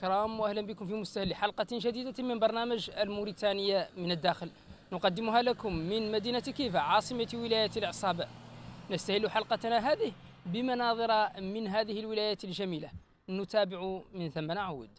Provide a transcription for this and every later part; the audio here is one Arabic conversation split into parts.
الكرام واهلا بكم في مستهل حلقة جديده من برنامج الموريتانية من الداخل. نقدمها لكم من مدينة كيفا عاصمة ولاية الإعصاب. نستهل حلقتنا هذه بمناظر من هذه الولايات الجميلة. نتابع من ثم نعود.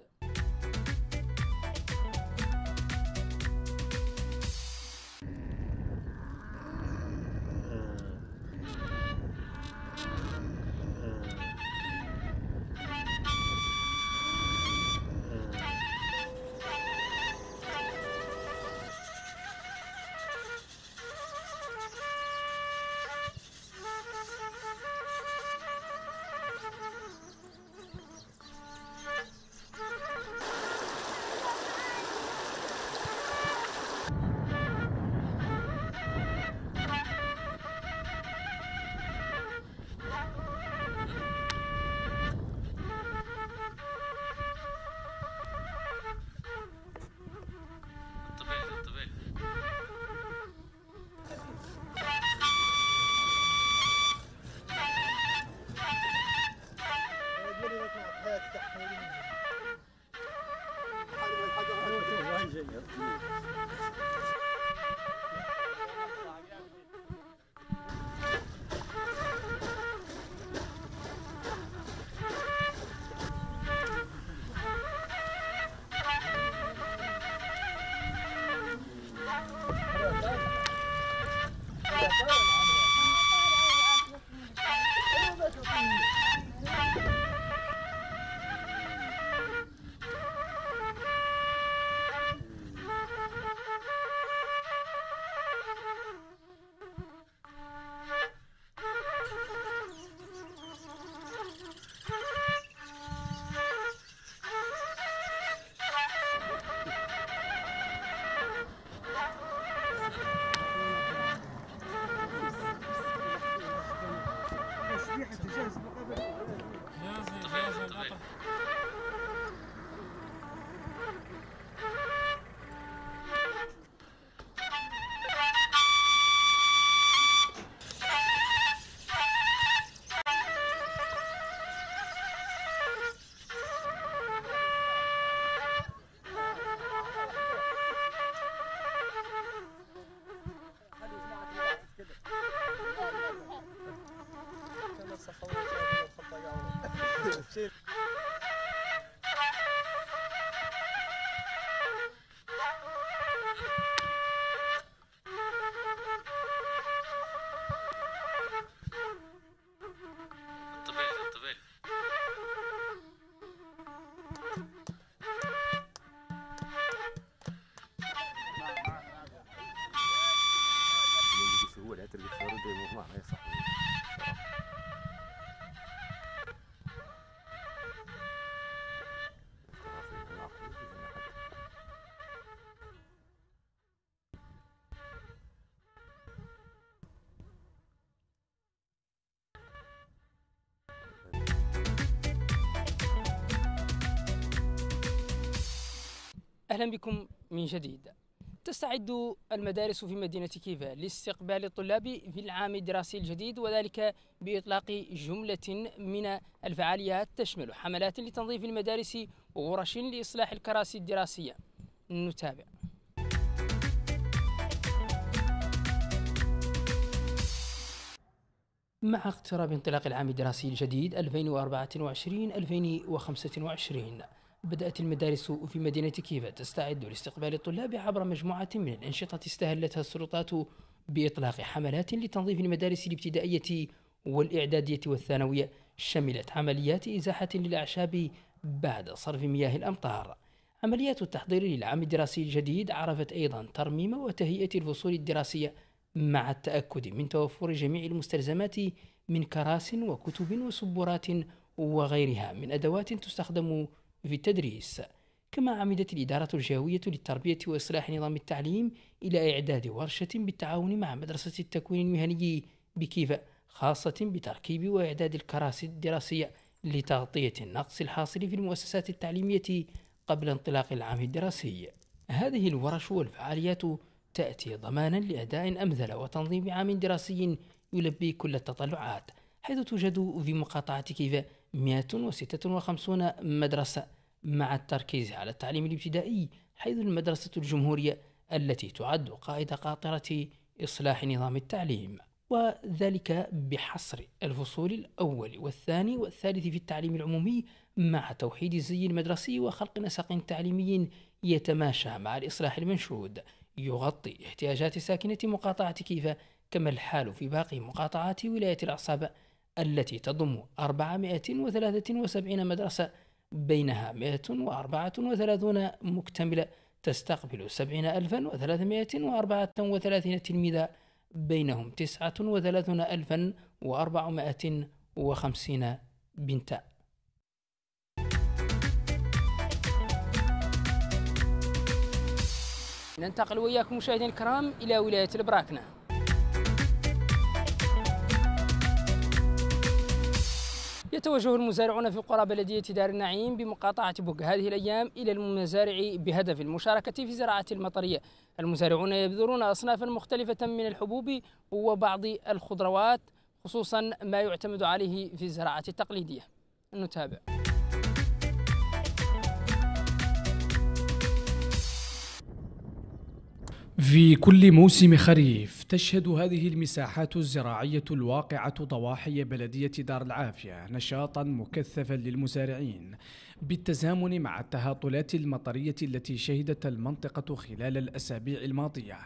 أهلا بكم من جديد. تستعد المدارس في مدينة كيفا لاستقبال الطلاب في العام الدراسي الجديد وذلك بإطلاق جملة من الفعاليات تشمل حملات لتنظيف المدارس وورش لإصلاح الكراسي الدراسية. نتابع. مع اقتراب انطلاق العام الدراسي الجديد 2024-2025 بدأت المدارس في مدينة كيفا تستعد لاستقبال الطلاب عبر مجموعة من الأنشطة استهلتها السلطات بإطلاق حملات لتنظيف المدارس الابتدائية والإعدادية والثانوية شملت عمليات إزاحة للأعشاب بعد صرف مياه الأمطار. عمليات التحضير للعام الدراسي الجديد عرفت أيضا ترميم وتهيئة الفصول الدراسية مع التأكد من توفر جميع المستلزمات من كراس وكتب وسبورات وغيرها من أدوات تستخدم في التدريس. كما عمدت الإدارة الجهوية للتربية وإصلاح نظام التعليم إلى إعداد ورشة بالتعاون مع مدرسة التكوين المهني بكيفا خاصة بتركيب وإعداد الكراسي الدراسية لتغطية النقص الحاصل في المؤسسات التعليمية قبل انطلاق العام الدراسي. هذه الورش والفعاليات تأتي ضمانا لأداء أمثل وتنظيم عام دراسي يلبي كل التطلعات حيث توجد في مقاطعة كيفا 156 مدرسة مع التركيز على التعليم الابتدائي حيث المدرسة الجمهورية التي تعد قائد قاطرة إصلاح نظام التعليم وذلك بحصر الفصول الأول والثاني والثالث في التعليم العمومي مع توحيد الزي المدرسي وخلق نسق تعليمي يتماشى مع الإصلاح المنشود. يغطي احتياجات ساكنة مقاطعة كيفا كما الحال في باقي مقاطعات ولاية الأعصاب التي تضم 473 مدرسة بينها 134 مكتملة تستقبل 70334 تلميذا بينهم 39450 بنتا. ننتقل وإياكم مشاهدينا الكرام إلى ولاية البراكنة. يتوجه المزارعون في قرى بلدية دار النعيم بمقاطعة بوك هذه الأيام إلى المزارع بهدف المشاركة في زراعة المطرية. المزارعون يبذرون أصنافا مختلفة من الحبوب وبعض الخضروات خصوصا ما يعتمد عليه في الزراعة التقليدية. نتابع. في كل موسم خريف تشهد هذه المساحات الزراعية الواقعة ضواحي بلدية دار العافية نشاطا مكثفا للمزارعين بالتزامن مع التهاطلات المطرية التي شهدت المنطقة خلال الأسابيع الماضية.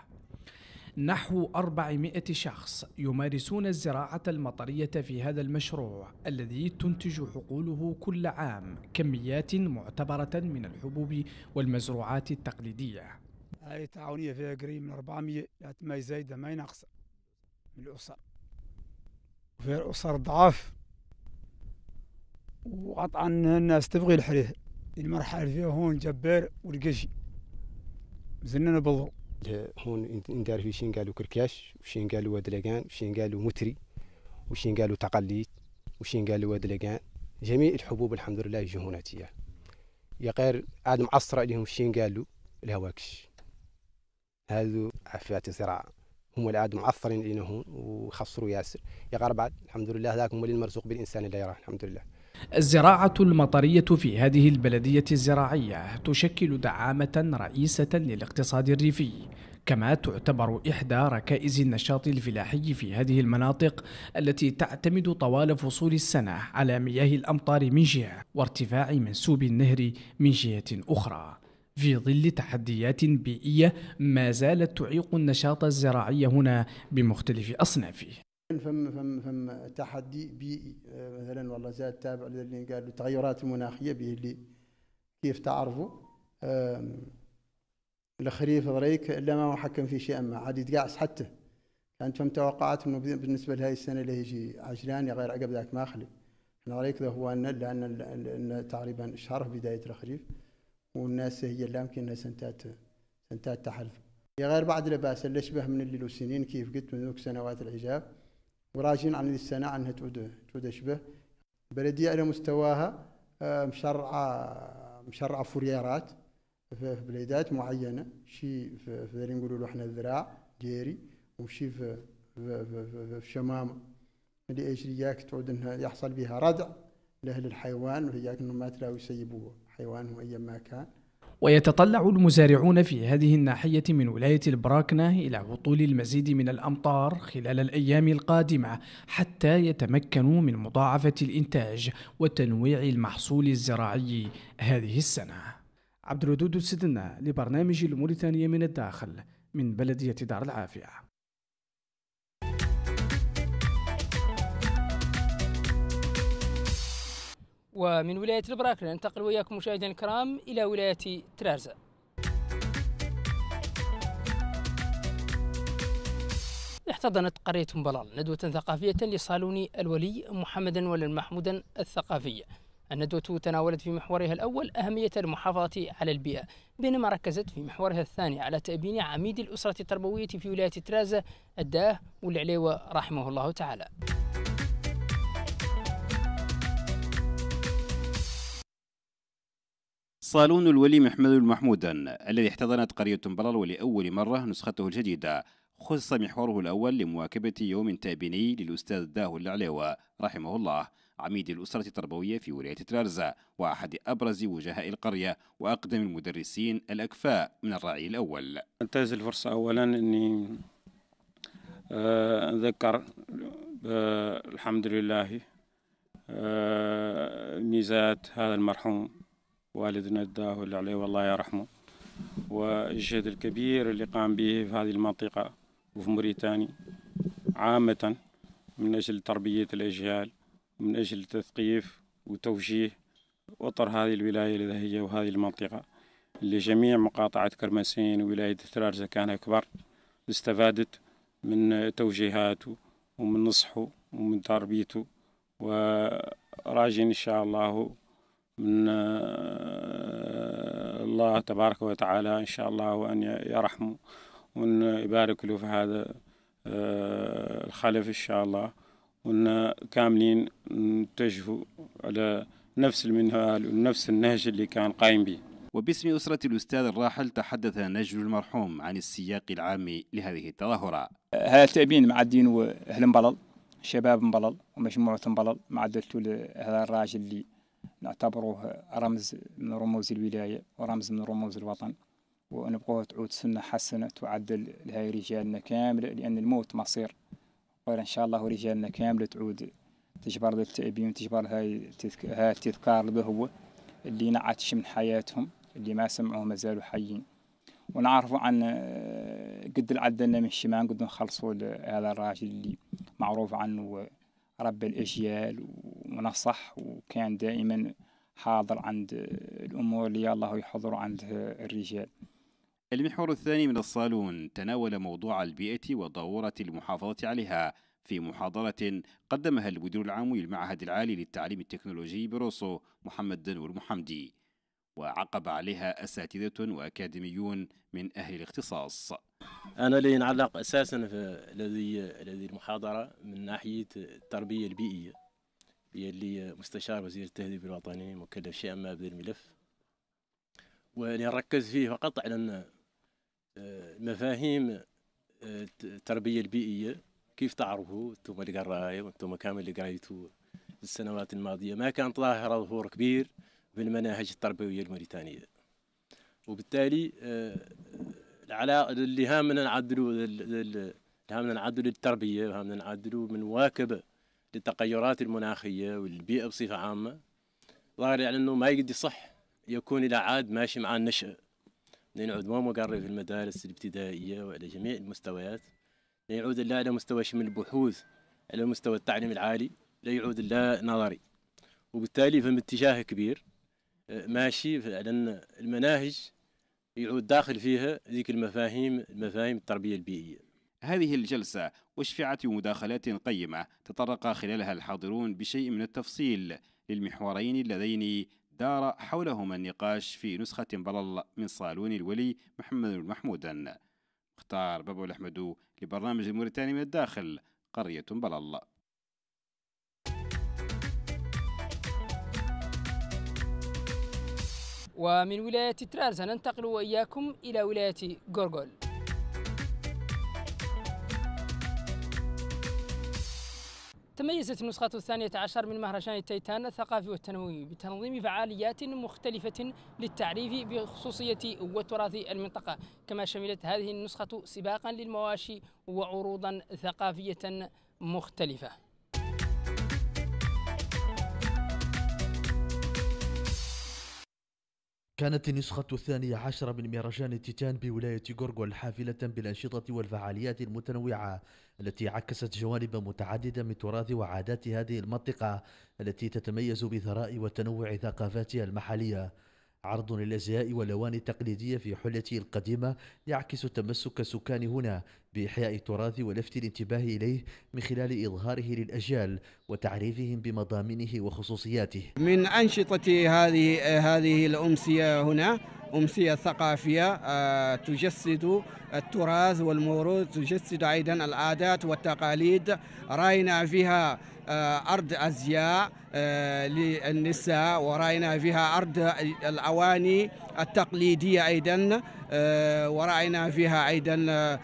نحو 400 شخص يمارسون الزراعة المطرية في هذا المشروع الذي تنتج حقوله كل عام كميات معتبرة من الحبوب والمزروعات التقليدية. هاي تعاونية فيها قريب من 400 ما يزايد ما ينقص من الأسر. وفيها الأسر ضعاف. وقطعا الناس تبغي الحرية. المرحلة فيها هون جبار والقشي. زننا بالضوء هون ندار في شين قالوا كركاش وشين قالوا ودلقان وشين قالوا متري وشين قالوا تقليد وشين قالوا ودلقان. جميع الحبوب الحمد لله يجهوناتية يا غير عاد معصرة لهم شين قالوا الهواكش. هذو عفات الزراعة هم العاد معصرين لنا هون وخسروا ياسر. يا بعد الحمد لله ذاك هم اللي المرزوق بالإنسان اللي يراه الحمد لله. الزراعة المطرية في هذه البلدية الزراعية تشكل دعامة رئيسة للاقتصاد الريفي كما تعتبر إحدى ركائز النشاط الفلاحي في هذه المناطق التي تعتمد طوال فصول السنة على مياه الأمطار من جهة وارتفاع منسوب النهر من جهة أخرى. في ظل تحديات بيئية ما زالت تعيق النشاط الزراعي هنا بمختلف أصنافه. فم فم فم تحدي بيئي. آه، مثلا والله زاد تابع للي قالوا التغيرات المناخية به اللي كيف تعرفوا. الخريف ضريك إلا ما محكم في شيء ما عاد يتقاعس حتى. كانت فم توقعات إنه بالنسبة لهي السنة اللي يجي عجلان غير عقب ذاك ما خلي. إحنا ذا هو ان لأن تقريبا شهر بداية الخريف والناس هي اللي يمكن سنتات سنتات تحلف. غير بعد لباس اللي شبه من اللي سنين كيف؟ قلت من ذوك سنوات العجاب وراجين عن السنة عنها تعود تعود شبه بلدية على مستواها آه، مشرعة مشرعة فوريارات في بليدات معينة. شيء في نقولوا له إحنا الذراع جيري. وشي في في, في, في, شمامة. اللي إيش تعود إنها يحصل بها ردع لأهل الحيوان وهياك انه ما تلاقوا يسيبوا حيوانهم ايا ما كان. ويتطلع المزارعون في هذه الناحية من ولاية البراكنة إلى هطول المزيد من الأمطار خلال الأيام القادمة حتى يتمكنوا من مضاعفة الإنتاج وتنويع المحصول الزراعي هذه السنة. عبد الودود السدنة لبرنامج الموريتانية من الداخل من بلدية دار العافية. ومن ولاية البراكنة ننتقل وإياكم مشاهدينا الكرام إلى ولاية ترارزة احتضنت قرية مبلال ندوة ثقافية لصالون الولي محمدا ولا محمودا الثقافية الندوة تناولت في محورها الأول أهمية المحافظة على البيئة بينما ركزت في محورها الثاني على تأبين عميد الأسرة التربوية في ولاية ترازة الداه والعليوة رحمه الله تعالى. صالون الولي محمد المحمودا الذي احتضنت قرية بلال ولأول مرة نسخته الجديدة. خصص محوره الأول لمواكبة يوم تأبيني للأستاذ داهو العليوة رحمه الله عميد الأسرة التربوية في ولاية تلارزا وأحد أبرز وجهاء القرية وأقدم المدرسين الأكفاء من الراعي الأول. انتهز الفرصة أولا أني آه، أذكر آه، الحمد لله آه، ميزات هذا المرحوم. والدنا الداه اللي عليه والله يرحمه. والجهد الكبير اللي قام به في هذه المنطقة وفي موريتانيا عامة من أجل تربية الأجيال ومن أجل تثقيف وتوجيه وطر هذه الولاية الذهية وهذه المنطقة اللي جميع مقاطعة كرمسين وولاية ترارزة كان أكبر استفادت من توجيهاته ومن نصحه ومن تربيته. وراجين إن شاء الله من آه، الله تبارك وتعالى إن شاء الله وأن يرحمه وأن يبارك له في هذا آه، الخلف إن شاء الله. وأن كاملين نتجهوا على نفس المنهال ونفس النهج اللي كان قايم به. وباسم أسرة الأستاذ الراحل تحدث نجل المرحوم عن السياق العام لهذه التظاهرة. هذا التأبين معدين وأهل مبلل شباب مبلل ومجموعة مبلل معدلته لهذا الراجل اللي نعتبره رمز من رموز الولاية ورمز من رموز الوطن. ونبغوه تعود سنة حسنة تعدل لهاي رجالنا كاملة لأن الموت مصير. وإن شاء الله رجالنا كاملة تعود تجبر ذا التأبين وتجبر هاي هاي التذكار له هو اللي نعتش من حياتهم اللي ما سمعوه ما زالوا حيين. ونعرفوا عن آه، قد العدلنا من الشمال قد نخلصوا هذا الراجل اللي معروف عنه رب الأجيال ونصح وكان دائما حاضر عند الأمور اللي الله يحضر عند الرجال. المحور الثاني من الصالون تناول موضوع البيئة وضرورة المحافظة عليها. في محاضرة قدمها المدير العام للمعهد العالي للتعليم التكنولوجي بروسو محمد دنور محمدي. وعقب عليها أساتذة وأكاديميون من أهل الاختصاص. أنا اللي نعلق أساسا في الذي الذي المحاضرة من ناحية التربية البيئية. هي اللي مستشار وزير التهذيب الوطني مكلف شيئا ما بهذا الملف. واللي نركز فيه فقط على أن آه، مفاهيم آه، التربية البيئية كيف تعرفوا أنتم اللي قرايه وأنتم كامل اللي قريتوا السنوات الماضية. ما كانت ظاهرة ظهور كبير في المناهج التربوية الموريتانية. وبالتالي آه، العلاقة اللي هامنا نعدلوا ال- ال- اللي هامنا نعدلوا التربية وهامنا نعدلوا من مواكبة للتغيرات المناخية والبيئة بصفة عامة. ظاهر يعني إنه ما يقدر صح يكون إلى عاد ماشي مع النشأة نعود ما مقرر في المدارس الابتدائية وعلى جميع المستويات. لا يعود الا على مستوى شمل البحوث على مستوى التعليم العالي لا يعود إلا نظري. وبالتالي فهم اتجاه كبير. آه، ماشي ان المناهج يعود داخل فيها ذيك المفاهيم المفاهيم التربية البيئية. هذه الجلسة أشفعت بمداخلات قيمة تطرق خلالها الحاضرون بشيء من التفصيل للمحورين اللذين دار حولهما النقاش في نسخة بلل من صالون الولي محمد المحمودا اختار بابو الأحمد لبرنامج الموريتاني من الداخل قرية بلل. ومن ولاية ترارزا ننتقل وإياكم إلى ولاية غورغول تميزت النسخة الثانية عشر من مهرجان التيتان الثقافي والتنويمي بتنظيم فعاليات مختلفة للتعريف بخصوصية وتراث المنطقة كما شملت هذه النسخة سباقا للمواشي وعروضا ثقافية مختلفة. كانت النسخة الثانية عشرة من مهرجان التيتان بولاية غورغول حافلة بالأنشطة والفعاليات المتنوعة. التي عكست جوانب متعددة من تراث وعادات هذه المنطقة التي تتميز بثراء وتنوع ثقافاتها المحلية. عرض للأزياء والألوان التقليدية في حلته القديمة يعكس تمسك السكان هنا بإحياء التراث ولفت الانتباه إليه من خلال إظهاره للأجيال وتعريفهم بمضامنه وخصوصياته. من أنشطة هذه هذه الأمسية هنا أمسية ثقافية آه، تجسد التراث والموروث تجسد أيضا العادات والتقاليد رأينا فيها آه، أرض أزياء آه، للنساء ورأينا فيها أرض الأواني التقليدية أيضا آه، ورأينا فيها أيضا آه،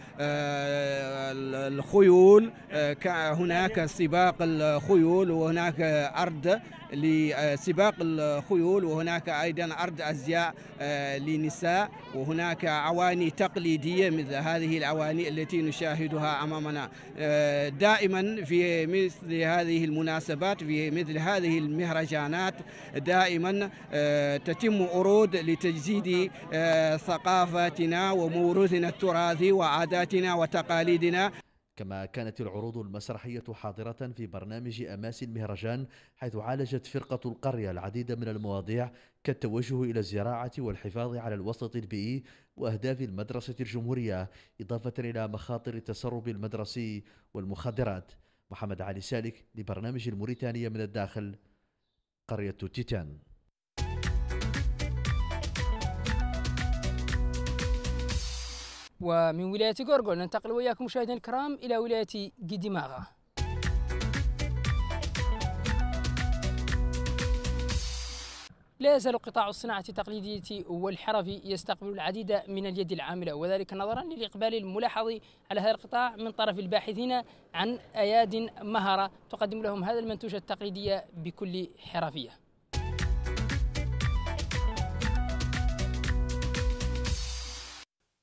الخيول آه، كا- هناك سباق الخيول وهناك أرض لسباق الخيول وهناك أيضا أرض أزياء آه، لنساء وهناك أواني تقليدية مثل هذه الأواني التي نشاهدها أمامنا. آه، دائما في مثل هذه المناسبات في مثل هذه المهرجانات دائما آه، تتم عروض لتجديد آه، ثقافتنا وموروثنا التراثي وعاداتنا وتقاليدنا. كما كانت العروض المسرحية حاضرة في برنامج أماس المهرجان حيث عالجت فرقة القرية العديد من المواضيع كالتوجه إلى الزراعة والحفاظ على الوسط البيئي وأهداف المدرسة الجمهورية إضافة إلى مخاطر التسرب المدرسي والمخدرات. محمد علي سالك لبرنامج الموريتانية من الداخل قرية تيتان. ومن ولاية غورغول ننتقل وإياكم مشاهدينا الكرام إلى ولاية قديماغا لا يزال قطاع الصناعة التقليدية والحرفي يستقبل العديد من اليد العاملة وذلك نظرا للإقبال الملاحظ على هذا القطاع من طرف الباحثين عن أياد مهرة تقدم لهم هذا المنتوج التقليدي بكل حرفية.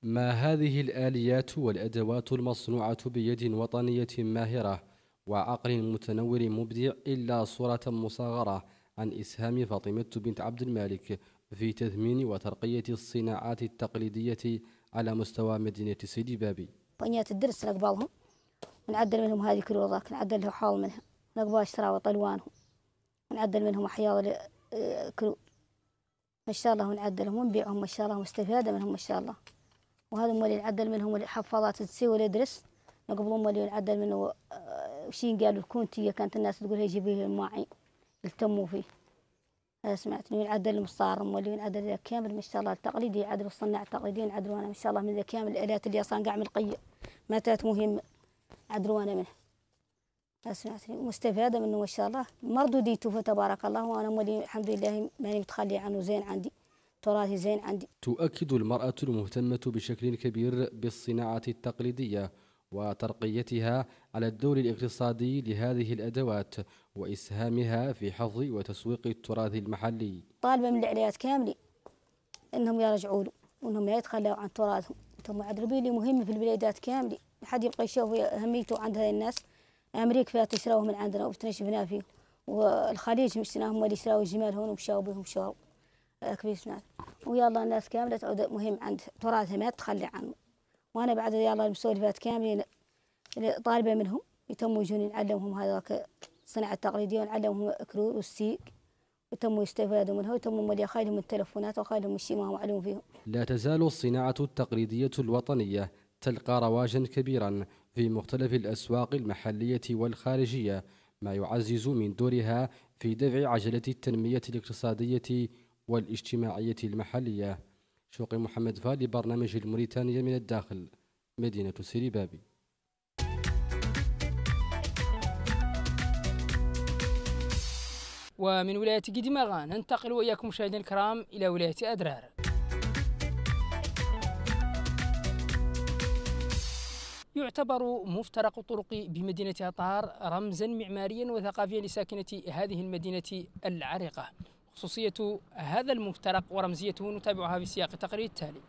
ما هذه الآليات والأدوات المصنوعة بيد وطنية ماهرة وعقل متنور مبدع إلا صورة مصغرة عن إسهام فاطمة بنت عبد المالك في تثمين وترقية الصناعات التقليدية على مستوى مدينة سيدي بابي. بنيات الدرس نقبلهم. ونعدل منهم هذه كل وضاك نعدل له حال منها نقبل شراوط ألوانهم ونعدل منهم أحياض كل ما شاء الله ونعدلهم ونبيعهم ما شاء الله واستفادة منهم ما شاء الله. وهذا هم اللي نعدل منهم الحفاظات تسوي واليدرس نقبلهم اللي نعدل منه آه، شين قالوا الكونتية كانت الناس تقول هي جيبيه الماعين يلتموا فيه. هذا سمعتني ونعدل المصارم واللي نعدل ذا كامل ما شاء الله التقليدي يعدل الصناع التقليدي نعدل وأنا ما شاء الله من ذا كامل الآلات اللي أصلا قاع من القيه ماتت مهم عدل وأنا منها هذا سمعتني مستفادة منه ما شاء الله. مردوديته فتبارك الله وأنا مولي الحمد لله ماني متخلي عنه زين عندي. تراثي زين عندي. تؤكد المرأة المهتمة بشكل كبير بالصناعة التقليدية وترقيتها على الدور الاقتصادي لهذه الأدوات وإسهامها في حفظ وتسويق التراث المحلي. طالبة من العليات كاملين إنهم يرجعوا له وإنهم ما يتخلوا عن تراثهم. ثم لي مهم في البلادات كاملة حد يبقى يشوف أهميته عند هذه الناس؟ أمريكا فيها تشروه من عندنا وتنشفنا فيه والخليج مشتناهم هم اللي يشراوا الجمال هون ومشاوا بهم شاو كبير سمعت ويلا الناس كاملة تعود. مهم عند تراثها ما تخلي عنه. وأنا بعد يلا المسولفات كاملين طالبة منهم يتموا يجون نعلمهم هذاك الصناعة التقليدية ونعلمهم الكرور والسيق وتموا يستفادوا منها وتموا ملي خايلهم التلفونات وخايلهم الشيء ما هم معلوم فيهم. لا تزال الصناعة التقليدية الوطنية تلقى رواجا كبيرا في مختلف الأسواق المحلية والخارجية ما يعزز من دورها في دفع عجلة التنمية الاقتصادية والاجتماعية المحلية. شوقي محمد فالي برنامج الموريتانية من الداخل مدينة سيريبابي. ومن ولاية قديماغا ننتقل وإياكم مشاهدينا الكرام إلى ولاية أدرار. يعتبر مفترق الطرق بمدينة أطار رمزا معماريا وثقافيا لساكنة هذه المدينة العريقة. خصوصية هذا المفترق ورمزيته نتابعها في سياق التقرير التالي.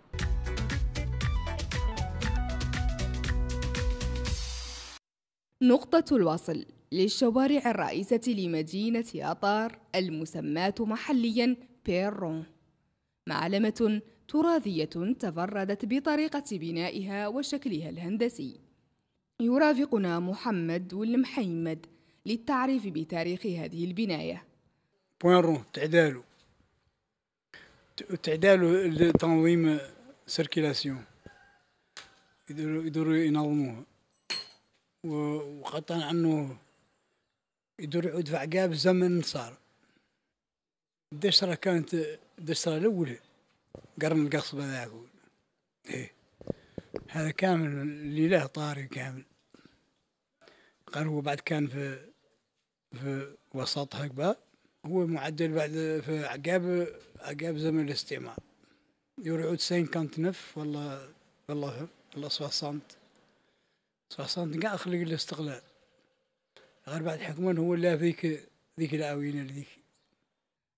نقطة الوصل للشوارع الرئيسة لمدينة أطار المسماة محليا بيرون. معلمة تراثية تفردت بطريقة بنائها وشكلها الهندسي. يرافقنا محمد والمحيمد للتعريف بتاريخ هذه البناية بوينرون تعدالو تعدالو لتنظيم سيركيلاسيون يدوروا يدوروا ينظموها وقطعا عنه يدور يعود في عقاب زمن صار. الدشرة كانت الدشرة الأولى. قرن القصبة ذاك إيه. هذا كامل اللي له طاري كامل. قال هو بعد كان في في وسطها كبا هو معدل بعد في عقاب عقاب زمن الاستعمار يعود 59 ولا والله ولا 60 60 قاع خلق الاستقلال. غير بعد حكمان هو اللي ذيك ذيك الآوينة ذيك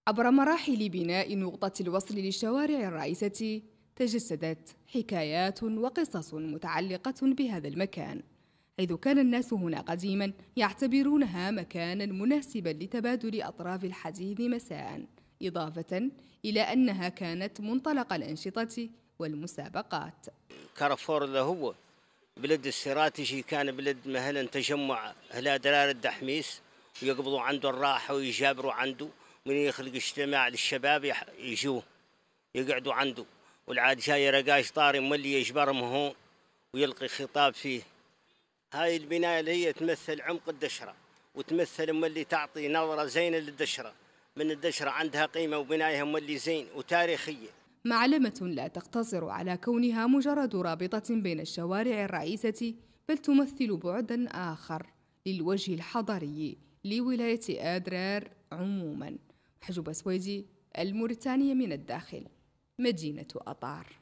عبر مراحل بناء نقطة الوصل للشوارع الرئيسة تجسدت حكايات وقصص متعلقة بهذا المكان. حيث كان الناس هنا قديما يعتبرونها مكانا مناسبا لتبادل أطراف الحديث مساء إضافة إلى أنها كانت منطلق الأنشطة والمسابقات. كارفور اللي هو. بلد استراتيجي كان بلد مثلا تجمع هلا درار الدحميس ويقبضوا عنده الراحة ويجابروا عنده. من يخلق اجتماع للشباب يجوه يقعدوا عنده. والعاد جاي رقاش طاري مولي يجبرهم هون ويلقي خطاب فيه. هاي البناية اللي هي تمثل عمق الدشرة وتمثل مولي تعطي نظرة زينة للدشرة. من الدشرة عندها قيمة وبنايها مولي زين وتاريخية. معلمة لا تقتصر على كونها مجرد رابطة بين الشوارع الرئيسة بل تمثل بعدا آخر للوجه الحضاري لولاية آدرار عموما. حجب سويدي الموريتانية من الداخل مدينة أطار.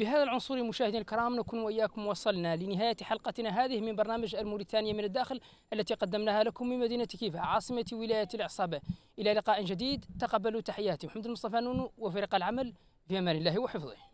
بهذا العنصر مشاهدينا الكرام نكون وإياكم وصلنا لنهاية حلقتنا هذه من برنامج الموريتانيا من الداخل التي قدمناها لكم من مدينة كيفا عاصمة ولاية العصابة. إلى لقاء جديد تقبلوا تحياتي. محمد المصطفى نونو وفريق العمل في أمان الله وحفظه.